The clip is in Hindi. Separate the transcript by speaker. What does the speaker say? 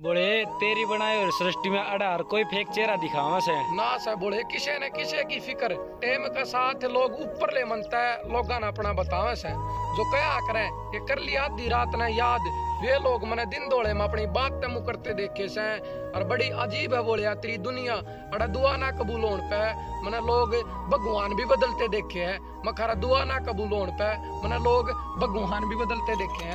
Speaker 1: बोले तेरी बनाए और सृष्टि में अडार कोई फेक चेहरा दिखावा से।
Speaker 2: ना से बोले किसे ने किसे की फ़िक्र? टेम का साथ लोग ऊपर ले मनता है लोग ना अपना बतावे से। जो कया करे ये कर लिया आधी रात ने याद। वे लोग मने दिन दौड़े में अपनी बात ते करते देखे से। और बड़ी अजीब है बोले तेरी दुनिया। अड़ा दुआ ना कबूल होने पे। मने लोग भगवान भी बदलते देखे है। मखारा दुआ ना कबूल होने पे। मने लोग भगवान भी बदलते देखे है।